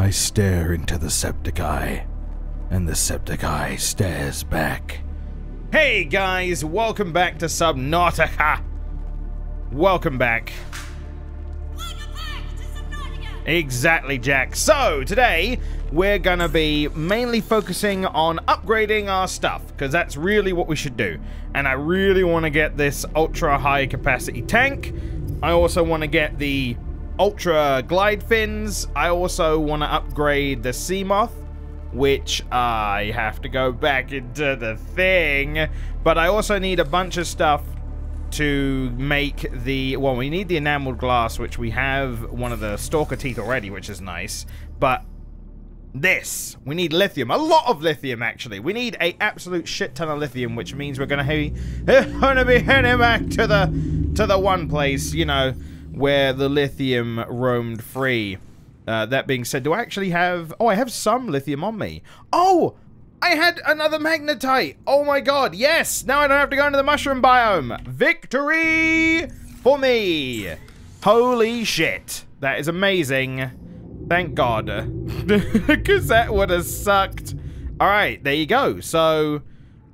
I stare into the septic eye, and the septic eye stares back. Hey guys, welcome back to Subnautica. Welcome back. Welcome back to Exactly, Jack. So, today, we're gonna be mainly focusing on upgrading our stuff, because that's really what we should do. And I really want to get this ultra high capacity tank. I also want to get the ultra glide fins. I also want to upgrade the Seamoth, which I have to go back into the thing. But I also need a bunch of stuff to make the well we need the enameled glass which we have one of the stalker teeth already which is nice but this we need lithium a lot of lithium actually we need a absolute shit ton of lithium which means we're gonna be gonna be heading back to the to the one place you know where the lithium roamed free uh, that being said do i actually have oh i have some lithium on me oh I had another magnetite. Oh my god, yes. Now I don't have to go into the mushroom biome. Victory for me. Holy shit. That is amazing. Thank god. Because that would have sucked. Alright, there you go. So,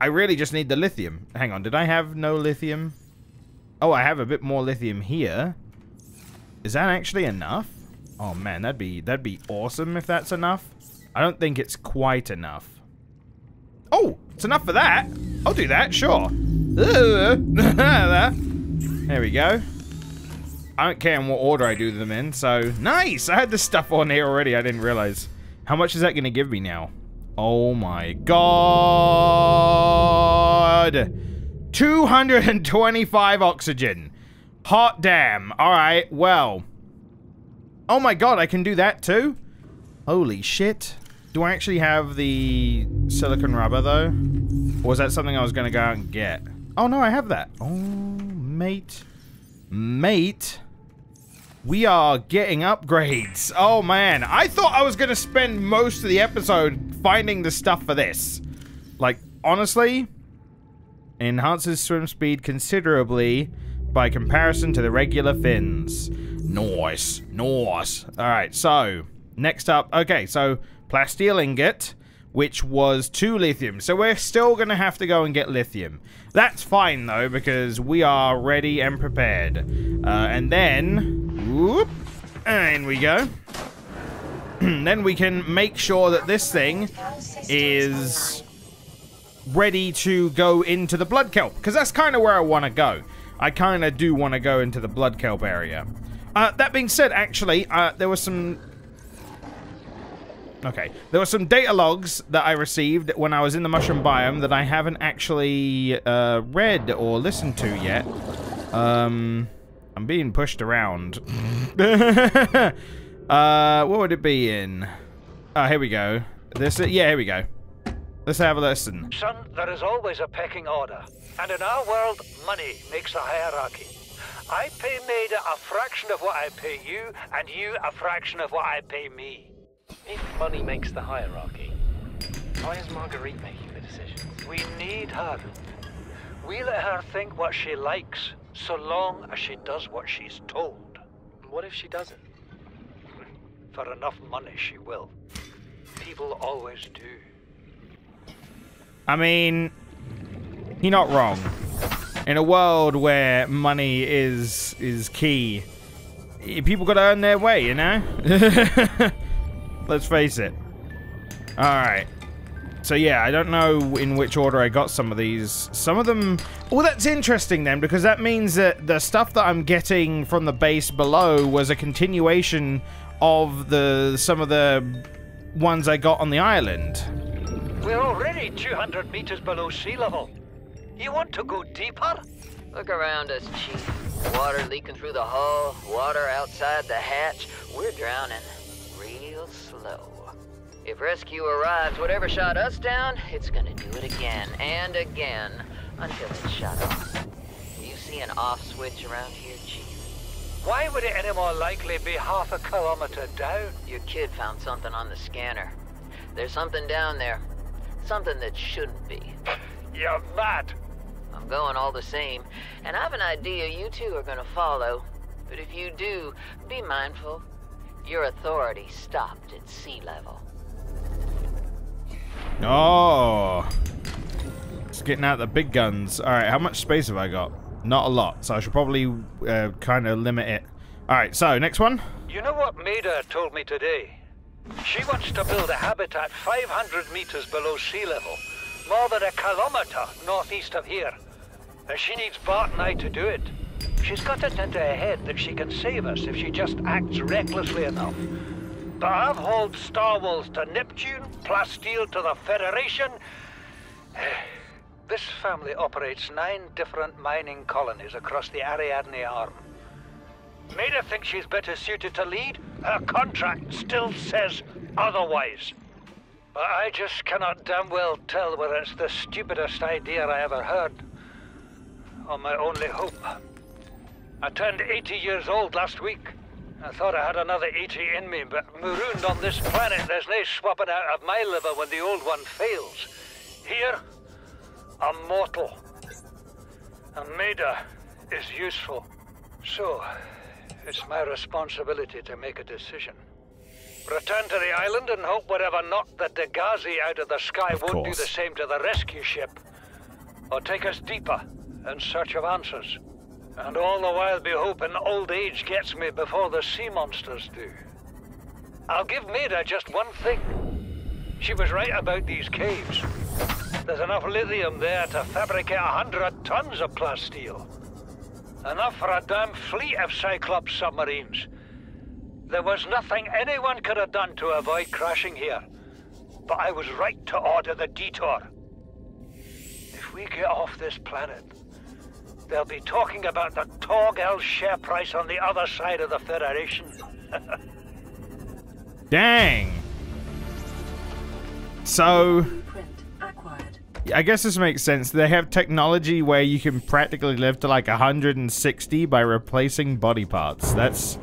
I really just need the lithium. Hang on, did I have no lithium? Oh, I have a bit more lithium here. Is that actually enough? Oh man, that'd be that'd be awesome if that's enough. I don't think it's quite enough. Oh, it's enough for that. I'll do that, sure. there we go. I don't care in what order I do them in, so nice. I had this stuff on here already. I didn't realize. How much is that going to give me now? Oh my god. 225 oxygen. Hot damn. All right, well. Oh my god, I can do that too? Holy shit. Do I actually have the silicon rubber, though? Or was that something I was going to go out and get? Oh, no, I have that. Oh, mate. Mate. We are getting upgrades. Oh, man. I thought I was going to spend most of the episode finding the stuff for this. Like, honestly, enhances swim speed considerably by comparison to the regular fins. Nice. Nice. All right, so, next up. Okay, so plasteel ingot, which was two lithium. So we're still going to have to go and get lithium. That's fine, though, because we are ready and prepared. Uh, and then... Whoop, and we go. then we can make sure that this thing is ready to go into the blood kelp. Because that's kind of where I want to go. I kind of do want to go into the blood kelp area. Uh, that being said, actually, uh, there was some Okay. There were some data logs that I received when I was in the mushroom biome that I haven't actually uh, read or listened to yet. Um, I'm being pushed around. uh, what would it be in? Oh, here we go. This, yeah, here we go. Let's have a listen. Son, there is always a pecking order. And in our world, money makes a hierarchy. I pay Maida a fraction of what I pay you, and you a fraction of what I pay me. If money makes the hierarchy, why is Marguerite making the decisions? We need her. We let her think what she likes, so long as she does what she's told. What if she doesn't? For enough money, she will. People always do. I mean, you're not wrong. In a world where money is is key, people gotta earn their way, you know? Let's face it. Alright. So yeah, I don't know in which order I got some of these. Some of them... Well, that's interesting then, because that means that the stuff that I'm getting from the base below was a continuation of the some of the ones I got on the island. We're already 200 meters below sea level. You want to go deeper? Look around us, Chief. Water leaking through the hull, water outside the hatch. We're drowning real slow. If rescue arrives, whatever shot us down, it's gonna do it again and again until it's shut off. You see an off switch around here, Chief? Why would it any more likely be half a kilometer down? Your kid found something on the scanner. There's something down there. Something that shouldn't be. You're mad. I'm going all the same, and I have an idea you two are gonna follow. But if you do, be mindful Your authority stopped at sea level. Oh. It's getting out the big guns. Alright, how much space have I got? Not a lot, so I should probably uh, kind of limit it. Alright, so next one. You know what Maida told me today? She wants to build a habitat 500 meters below sea level, more than a kilometer northeast of here. And she needs Bart and I to do it. She's got it into her head that she can save us if she just acts recklessly enough. But I've hauled Star Wars to Neptune, Plasteel to the Federation. This family operates nine different mining colonies across the Ariadne Arm. Maida thinks she's better suited to lead. Her contract still says otherwise. But I just cannot damn well tell whether it's the stupidest idea I ever heard, or my only hope. I turned 80 years old last week. I thought I had another 80 in me, but marooned on this planet, there's no swapping out of my liver when the old one fails. Here, I'm mortal. And Maida is useful. So, it's my responsibility to make a decision. Return to the island and hope whatever knocked the Degasi out of the sky Of won't do the same to the rescue ship. Or take us deeper in search of answers. And all the while be hoping old age gets me before the sea monsters do. I'll give Maida just one thing. She was right about these caves. There's enough lithium there to fabricate a hundred tons of plasteel. Enough for a damn fleet of Cyclops submarines. There was nothing anyone could have done to avoid crashing here. But I was right to order the detour. If we get off this planet, they'll be talking about the Torgal share price on the other side of the Federation. Dang. So. I guess this makes sense. They have technology where you can practically live to like 160 by replacing body parts. That's.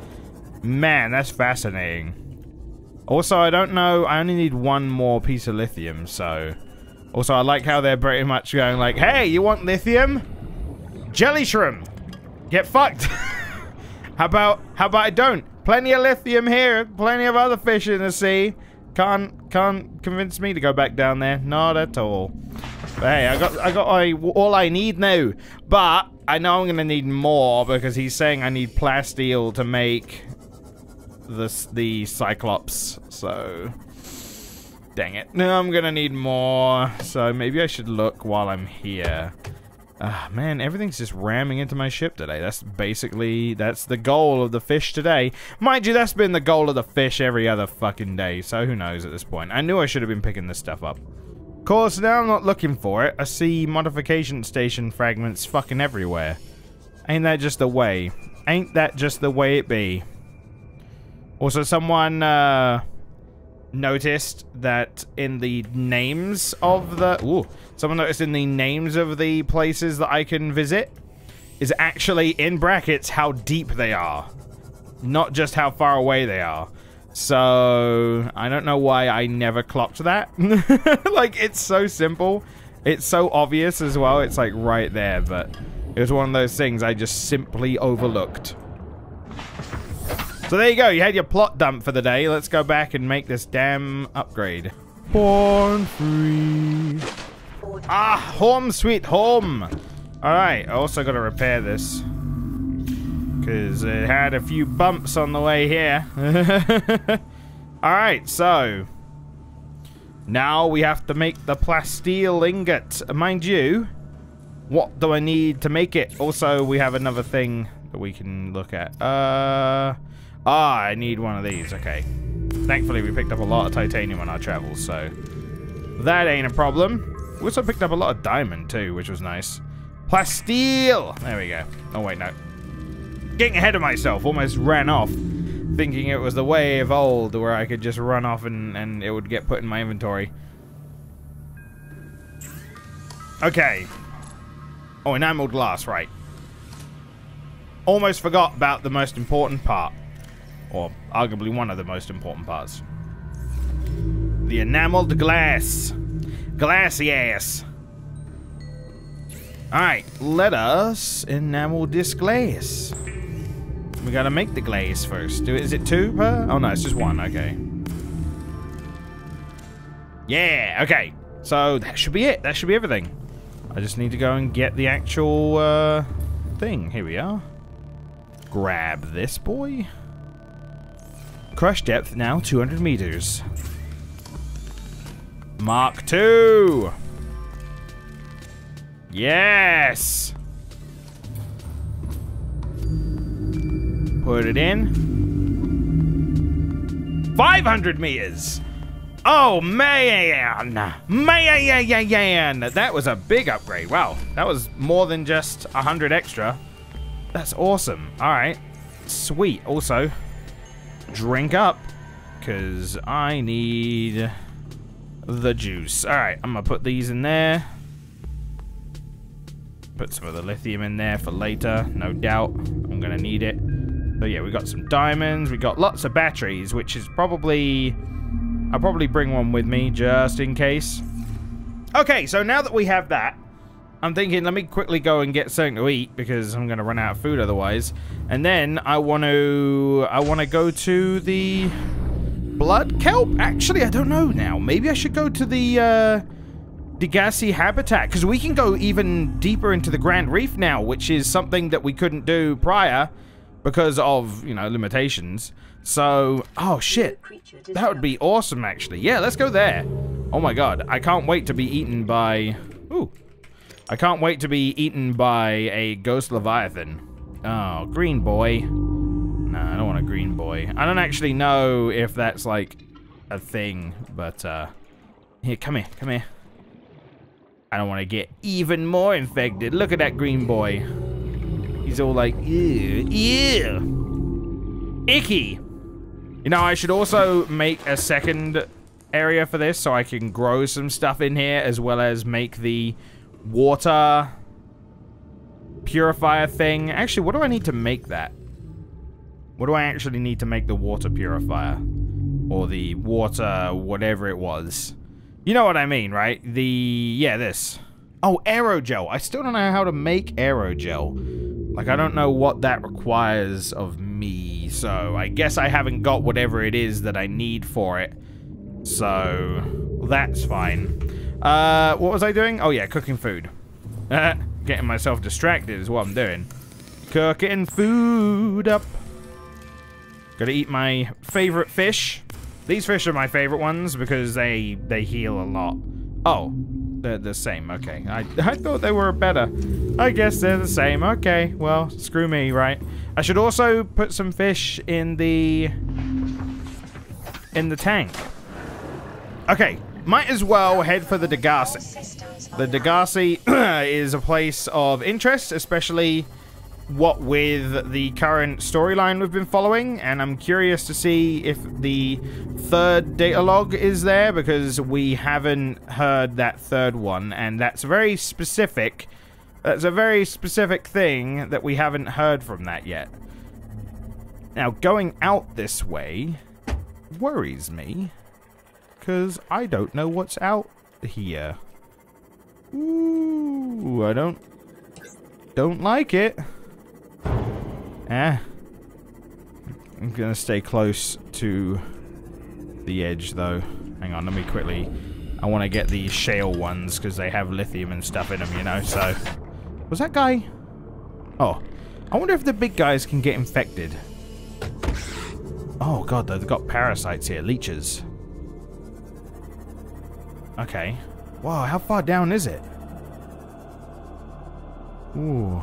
Man, that's fascinating. Also, I don't know. I only need one more piece of lithium, so. Also, I like how they're pretty much going like, hey, you want lithium? Jelly shroom! Get fucked! how about, how about I don't? Plenty of lithium here, plenty of other fish in the sea. Can't, can't convince me to go back down there. Not at all. Hey, I got, I got I, all I need now. But I know I'm gonna need more because he's saying I need plasteel to make this the Cyclops. So, dang it. No, I'm gonna need more. So maybe I should look while I'm here. Ah, man, everything's just ramming into my ship today. That's basically, that's the goal of the fish today. Mind you, that's been the goal of the fish every other fucking day, so who knows at this point. I knew I should have been picking this stuff up. Course, now I'm not looking for it. I see modification station fragments fucking everywhere. Ain't that just the way? Ain't that just the way it be? Also, someone, uh noticed that in the names of the ooh, someone noticed in the names of the places that I can visit is actually in brackets how deep they are, not just how far away they are. So I don't know why I never clocked that. like it's so simple, it's so obvious as well. It's like right there, but it was one of those things I just simply overlooked. So there you go, you had your plot dump for the day. Let's go back and make this damn upgrade. Born free. Ah, home sweet home. Alright, I also got to repair this. Because it had a few bumps on the way here. Alright, so. Now we have to make the plasteel ingot. Mind you, what do I need to make it? Also, we have another thing that we can look at. Uh... Ah, I need one of these. Okay. Thankfully, we picked up a lot of titanium on our travels, so that ain't a problem. We also picked up a lot of diamond, too, which was nice. Plasteel! There we go. Oh, wait, no. Getting ahead of myself. Almost ran off, thinking it was the way of old where I could just run off and, and it would get put in my inventory. Okay. Oh, enameled glass, right. Almost forgot about the most important part or arguably one of the most important parts. The enameled glass. Glassy ass. Alright, let us enamel this glass. We gotta make the glaze first. Do Is it two per? Oh no, it's just one. Okay. Yeah, okay. So that should be it. That should be everything. I just need to go and get the actual uh, thing. Here we are. Grab this boy. Crush depth now 200 meters. Mark 2. Yes. Put it in. 500 meters. Oh, man. Man. That was a big upgrade. Wow. That was more than just 100 extra. That's awesome. All right. Sweet. Also, drink up. Because I need the juice. All right. I'm going to put these in there. Put some of the lithium in there for later. No doubt. I'm going to need it. So yeah, we got some diamonds. We got lots of batteries, which is probably I'll probably bring one with me just in case. Okay, so now that we have that, I'm thinking let me quickly go and get something to eat because I'm going to run out of food otherwise. And then I want to I want to go to the blood kelp. Actually, I don't know now. Maybe I should go to the uh Degasi habitat because we can go even deeper into the Grand Reef now, which is something that we couldn't do prior because of, you know, limitations. So, oh shit. That would be awesome, actually. Yeah, let's go there. Oh my god, I can't wait to be eaten by... Ooh. I can't wait to be eaten by a ghost leviathan. Oh, green boy. No, I don't want a green boy. I don't actually know if that's, like, a thing, but, uh... Here, come here, come here. I don't want to get even more infected. Look at that green boy. He's all like, ew, ew. Icky. You know, I should also make a second area for this so I can grow some stuff in here as well as make the water purifier thing. Actually, what do I need to make that? What do I actually need to make the water purifier? Or the water whatever it was. You know what I mean, right? The... yeah, this. Oh, aerogel. I still don't know how to make aerogel. Like, I don't know what that requires of me, so I guess I haven't got whatever it is that I need for it. So, that's fine. Uh, what was I doing? Oh yeah, cooking food. Getting myself distracted is what I'm doing. Cooking food up. Gotta eat my favorite fish. These fish are my favorite ones because they they heal a lot. Oh, they're the same. Okay, I I thought they were better. I guess they're the same. Okay, well, screw me, right? I should also put some fish in the in the tank. Okay, might as well head for the Degasi. The Degasi is a place of interest, especially what with the current storyline we've been following, and I'm curious to see if the third data log is there, because we haven't heard that third one, and that's a very specific. That's a very specific thing that we haven't heard from that yet. Now, going out this way worries me, because I don't know what's out here. Ooh, I don't don't like it. Eh. I'm gonna stay close to the edge though. Hang on, let me quickly... I want to get the shale ones because they have lithium and stuff in them, you know, so... Was that guy... Oh. I wonder if the big guys can get infected. Oh god, they've got parasites here, leeches. Okay. Wow, how far down is it? Ooh.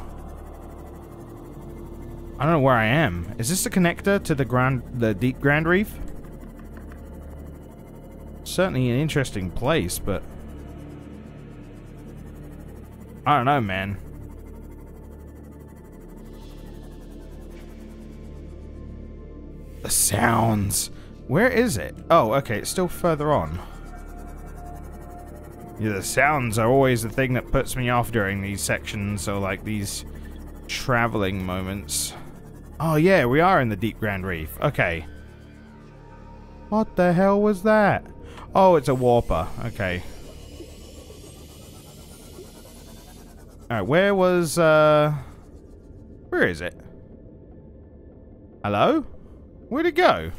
I don't know where I am. Is this a connector to the Grand, the Deep Grand Reef? Certainly an interesting place, but I don't know, man. The sounds. Where is it? Oh, okay, it's still further on. Yeah, the sounds are always the thing that puts me off during these sections, or like these traveling moments. Oh yeah, we are in the Deep Grand Reef. Okay. What the hell was that? Oh, it's a warper. Okay. Alright, where was, uh... Where is it? Hello? Where'd it go?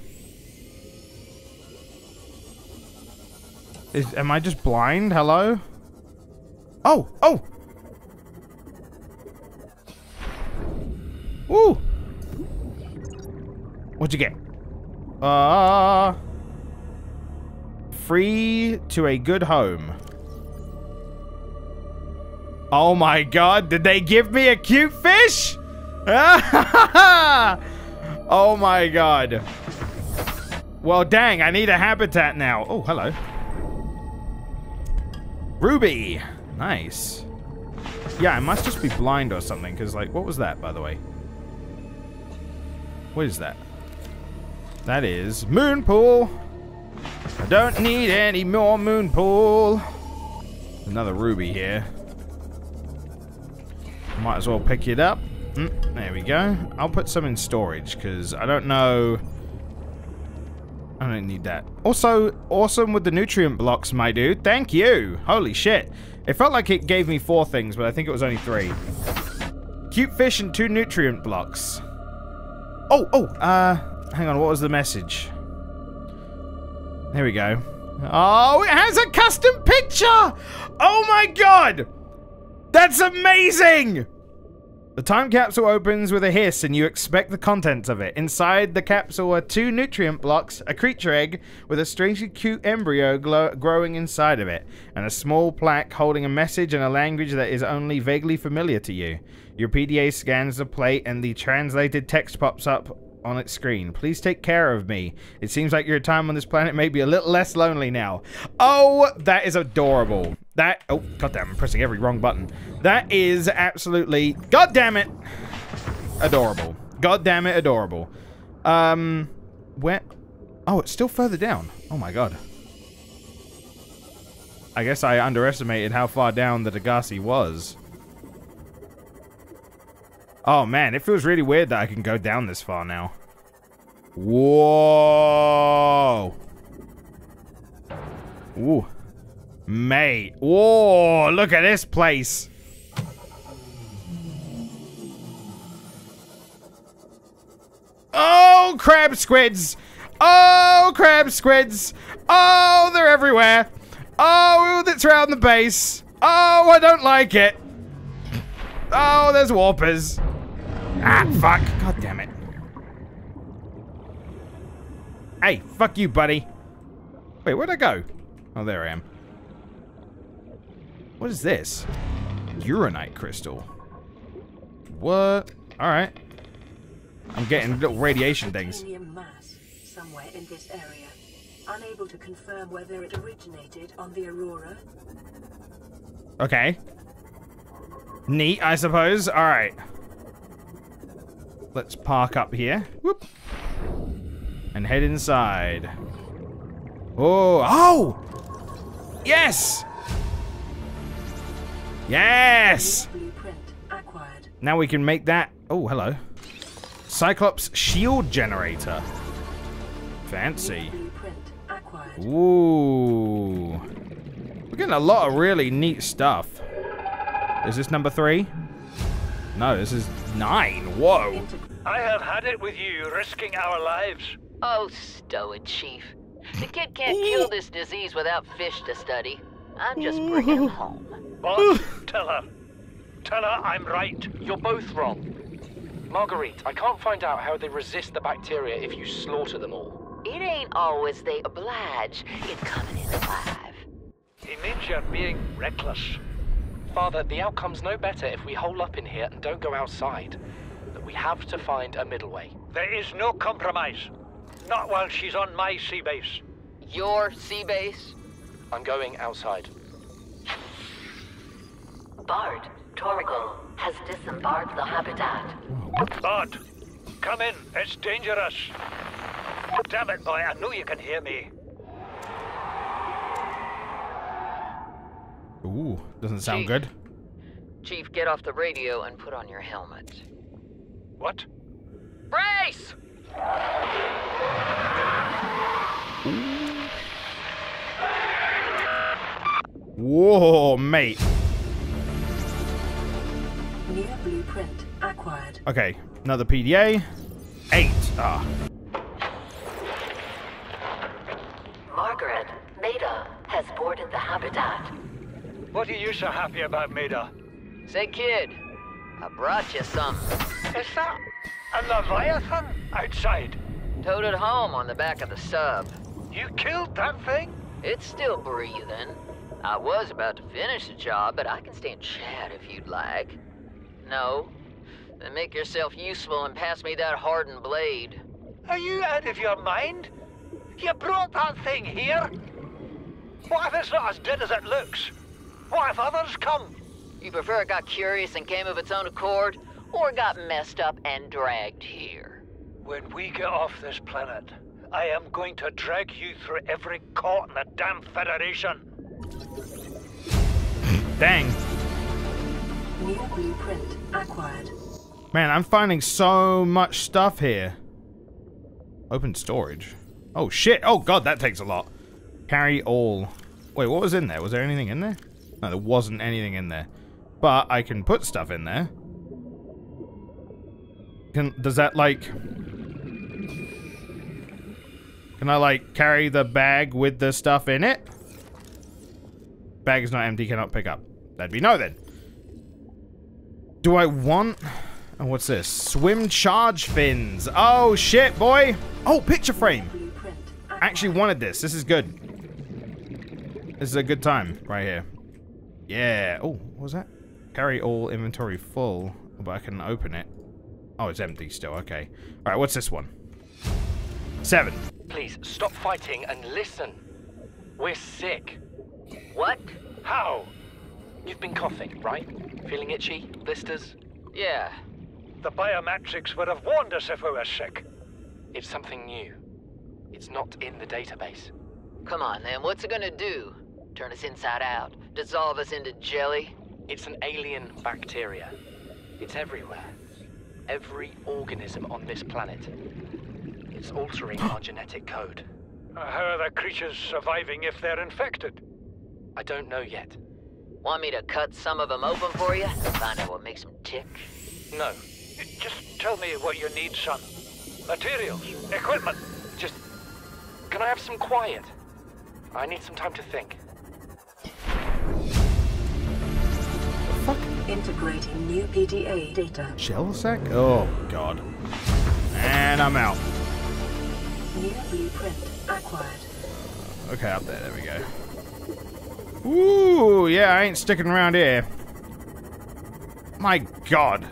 Is, am I just blind? Hello? Oh! Oh! Woo! What'd you get? Uh... Free to a good home. Oh my god, did they give me a cute fish? oh my god. Well, dang, I need a habitat now. Oh, hello. Ruby. Nice. Yeah, I must just be blind or something, because, like, what was that, by the way? What is that? That is moon pool. I don't need any more moon pool. Another ruby here. Might as well pick it up. Mm, there we go. I'll put some in storage because I don't know. I don't need that. Also, awesome with the nutrient blocks, my dude. Thank you. Holy shit. It felt like it gave me four things, but I think it was only three. Cute fish and two nutrient blocks. Oh, oh, uh, hang on. What was the message? There we go. Oh, it has a custom picture! Oh my god! That's amazing! The time capsule opens with a hiss and you expect the contents of it. Inside the capsule are two nutrient blocks, a creature egg with a strangely cute embryo growing inside of it, and a small plaque holding a message in a language that is only vaguely familiar to you. Your PDA scans the plate and the translated text pops up on its screen. Please take care of me. It seems like your time on this planet may be a little less lonely now. Oh, that is adorable. That, oh, goddamn, I'm pressing every wrong button. That is absolutely, goddamn it, adorable. Goddamn it, adorable. Um, where, oh, it's still further down. Oh my god. I guess I underestimated how far down the Degasi was. Oh man, it feels really weird that I can go down this far now. Whoa! Ooh. Mate. Whoa, look at this place. Oh, crab squids. Oh, crab squids. Oh, they're everywhere. Oh, it's around the base. Oh, I don't like it. Oh, there's warpers. Ah, fuck. God damn it. Hey, fuck you, buddy. Wait, where'd I go? Oh, there I am. What is this? Uraninite crystal. What? Alright. I'm getting little radiation things. mass somewhere in this area. Unable to confirm whether it originated on the Aurora. Okay. Neat, I suppose. Alright. Let's park up here. Whoop. And head inside. Oh, oh! Yes! Yes! Now we can make that... Oh, hello. Cyclops shield generator. Fancy. Ooh. We're getting a lot of really neat stuff. Is this number three? No, this is nine. Whoa. I have had it with you, risking our lives. Oh, stow it, Chief. The kid can't kill this disease without fish to study. I'm just bringing him home. What? Tell her. Tell her I'm right. You're both wrong. Marguerite, I can't find out how they resist the bacteria if you slaughter them all. It ain't always they oblige in coming in alive. He means you're being reckless. Father, the outcome's no better if we hole up in here and don't go outside. We have to find a middle way. There is no compromise. Not while she's on my sea base. Your sea base? I'm going outside. Bart, Torgal has disembarked the habitat. Bart, come in. It's dangerous. Damn it, boy. I know you can hear me. Ooh, doesn't sound Chief. good. Chief, get off the radio and put on your helmet. What? Brace! Whoa, mate. Near blueprint acquired. Okay, another PDA. eight. Ah. Marguerite, Maida has boarded the habitat. What are you so happy about, Maida? Say, kid, I brought you some. Is that a Leviathan outside? Towed it home on the back of the sub. You killed that thing? It's still breathing. I was about to finish the job, but I can stay and chat if you'd like. No? Then make yourself useful and pass me that hardened blade. Are you out of your mind? You brought that thing here? What if it's not as dead as it looks? What if others come? You prefer it got curious and came of its own accord, or got messed up and dragged here? When we get off this planet, I am going to drag you through every court in the damn Federation. Dang. New blueprint acquired. Man, I'm finding so much stuff here. Open storage. Oh shit. Oh god, that takes a lot. Carry all. Wait, what was in there? Was there anything in there? No, there wasn't anything in there. But I can put stuff in there. Can does that like Can I like carry the bag with the stuff in it? Bag is not empty, cannot pick up. That'd be no then. Do I want and what's this? Swim charge fins. Oh shit, boy. Oh, picture frame. I actually wanted this. This is good. This is a good time right here. Yeah. Oh, what was that? Carry all inventory full, but I can open it. Oh, it's empty still. Okay. All right. What's this one? Seven. Please stop fighting and listen. We're sick. What? How? You've been coughing, right? Feeling itchy? Blisters? Yeah. The biometrics would have warned us if we were sick. It's something new. It's not in the database. Come on, then. What's it gonna do? Turn us inside out? Dissolve us into jelly? It's an alien bacteria. It's everywhere. Every organism on this planet. It's altering our genetic code. Uh, How are the creatures surviving if they're infected? I don't know yet. Want me to cut some of them open for you? Find out what makes them tick? No. Just tell me what you need, son. Materials, equipment. Just. Can I have some quiet? I need some time to think. Integrating new PDA data. Shell sack? Oh god. And I'm out. New blueprint acquired. Okay, up there. There we go. Ooh, yeah, I ain't sticking around here. My god.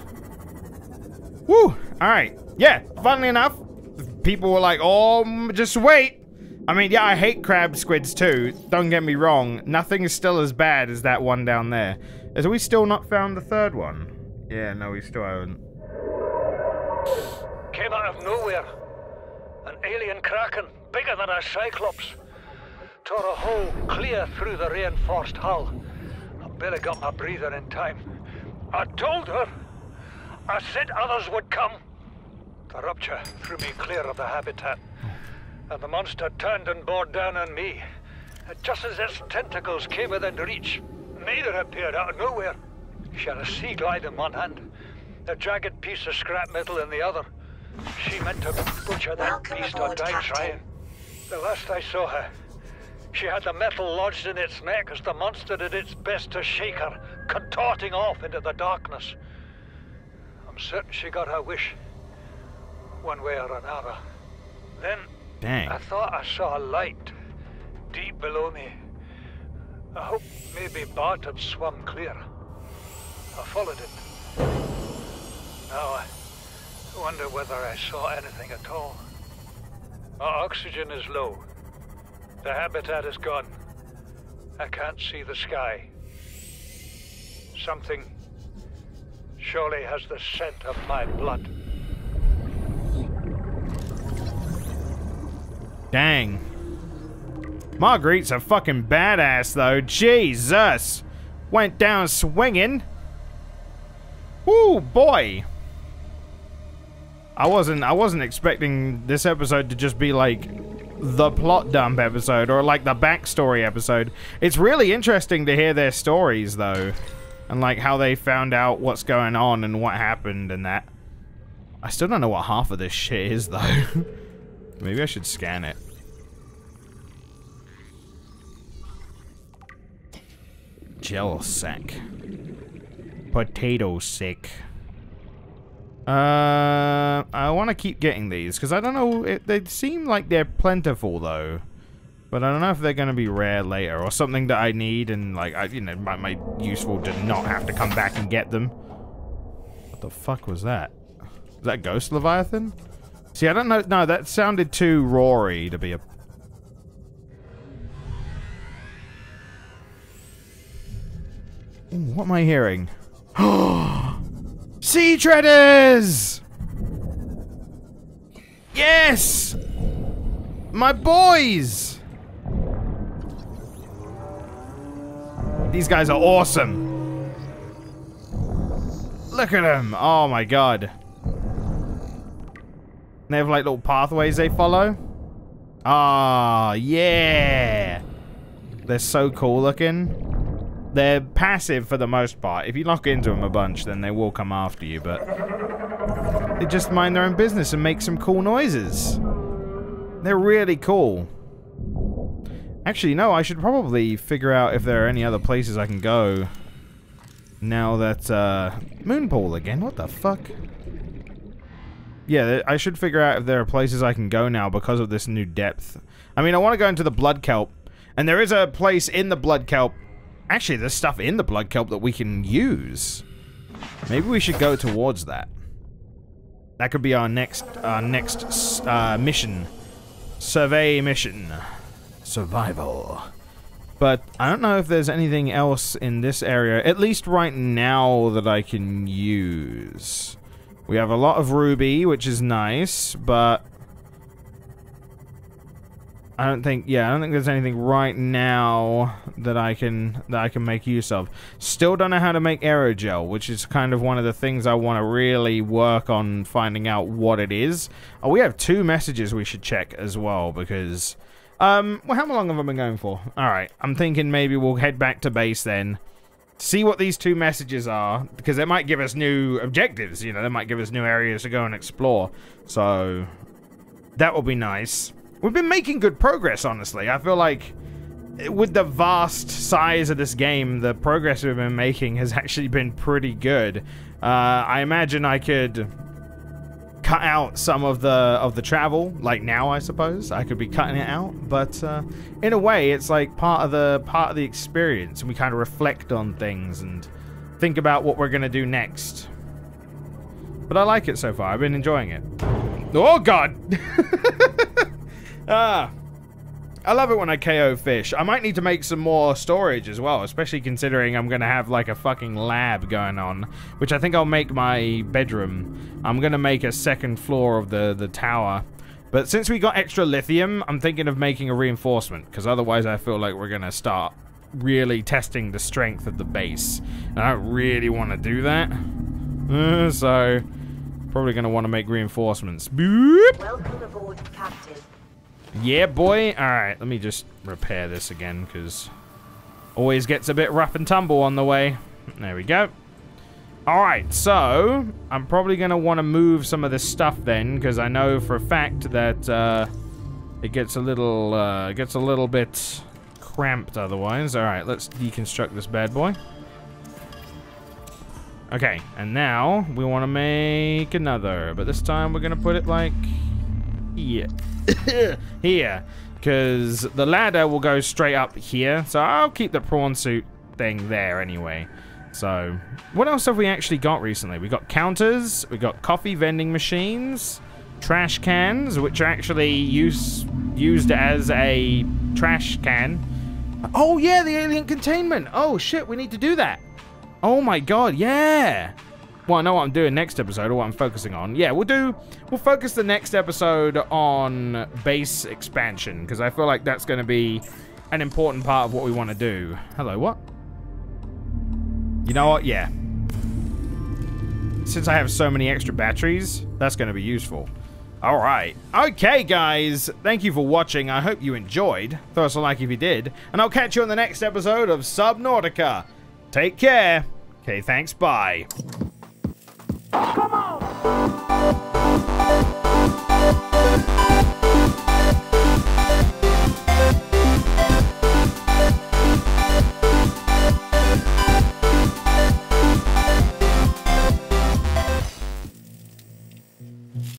Woo! Alright. Yeah, funnily enough, people were like, oh, just wait. I mean, yeah, I hate crab squids too. Don't get me wrong. Nothing is still as bad as that one down there. Has we still not found the third one? Yeah, no, we still haven't. Came out of nowhere. An alien kraken, bigger than a cyclops. Tore a hole clear through the reinforced hull. I barely got my breather in time. I told her. I said others would come. The rupture threw me clear of the habitat. And the monster turned and bore down on me. Just as its tentacles came within reach, Maida appeared out of nowhere. She had a sea glide in one hand, a jagged piece of scrap metal in the other. She meant to butcher that Welcome beast or die Captain. trying. The last I saw her, she had the metal lodged in its neck as the monster did its best to shake her, contorting off into the darkness. I'm certain she got her wish, one way or another. Then Dang. I thought I saw a light deep below me. I hope maybe Bart had swum clear. I followed it. Now I wonder whether I saw anything at all. Our oxygen is low. The habitat is gone. I can't see the sky. Something surely has the scent of my blood. Dang. Marguerite's a fucking badass, though. Jesus. Went down swinging. Ooh, boy. I wasn't. I wasn't expecting this episode to just be like the plot dump episode or like the backstory episode. It's really interesting to hear their stories, though, and like how they found out what's going on and what happened and that. I still don't know what half of this shit is, though. Maybe I should scan it. Gel sack. Potato sack. Uh, I want to keep getting these, because I don't know, it, they seem like they're plentiful, though. But I don't know if they're going to be rare later, or something that I need, and, like, I, you know, might, might useful to not have to come back and get them. What the fuck was that? Is that Ghost Leviathan? See, I don't know, no, that sounded too roary to be a... what am I hearing? Sea Treaders! Yes! My boys! These guys are awesome. Look at them. Oh my god. They have like little pathways they follow. Ah, yeah. They're so cool looking. They're passive for the most part. If you lock into them a bunch, then they will come after you, but they just mind their own business and make some cool noises. They're really cool. Actually, no, I should probably figure out if there are any other places I can go now that, uh, Moonpool again, what the fuck? Yeah, I should figure out if there are places I can go now because of this new depth. I mean, I want to go into the Blood Kelp, and there is a place in the Blood Kelp Actually, there's stuff in the blood kelp that we can use. Maybe we should go towards that. That could be our next, our next uh, mission. Survey mission. Survival. But I don't know if there's anything else in this area, at least right now, that I can use. We have a lot of ruby, which is nice, but I don't think, yeah, I don't think there's anything right now that I can that I can make use of. Still don't know how to make aerogel, which is kind of one of the things I want to really work on finding out what it is. Oh, we have two messages we should check as well because, um, well, how long have I been going for? All right, I'm thinking maybe we'll head back to base then. See what these two messages are, because they might give us new objectives, you know, they might give us new areas to go and explore. So, that will be nice. We've been making good progress, honestly. I feel like with the vast size of this game, the progress we've been making has actually been pretty good. Uh, I imagine I could cut out some of the of the travel, like now, I suppose. I could be cutting it out, but uh, in a way, it's like part of the part of the experience, and we kind of reflect on things and think about what we're gonna do next. But I like it so far. I've been enjoying it. Oh God! Ah. I love it when I KO fish. I might need to make some more storage as well, especially considering I'm going to have like a fucking lab going on, which I think I'll make my bedroom. I'm going to make a second floor of the, the tower. But since we got extra lithium, I'm thinking of making a reinforcement, because otherwise I feel like we're going to start really testing the strength of the base. And I don't really want to do that. Uh, so, probably going to want to make reinforcements. Boop. Welcome aboard, Captain. Yeah, boy. Alright, let me just repair this again, because always gets a bit rough and tumble on the way. There we go. Alright, so I'm probably going to want to move some of this stuff then, because I know for a fact that uh, it gets a little, uh, gets a little bit cramped otherwise. Alright, let's deconstruct this bad boy. Okay, and now we want to make another, but this time we're going to put it like here. here. Because the ladder will go straight up here. So I'll keep the prawn suit thing there anyway. So, what else have we actually got recently? We got counters, we got coffee vending machines, trash cans, which are actually use, used as a trash can. Oh yeah, the alien containment. Oh shit, we need to do that. Oh my god, yeah. Well, I know what I'm doing next episode or what I'm focusing on. Yeah, we'll do, we'll focus the next episode on base expansion because I feel like that's going to be an important part of what we want to do. Hello, what? You know what? Yeah. Since I have so many extra batteries, that's going to be useful. All right. Okay, guys. Thank you for watching. I hope you enjoyed. Throw us a like if you did. And I'll catch you on the next episode of Subnautica. Take care. Okay, thanks. Bye. Come on!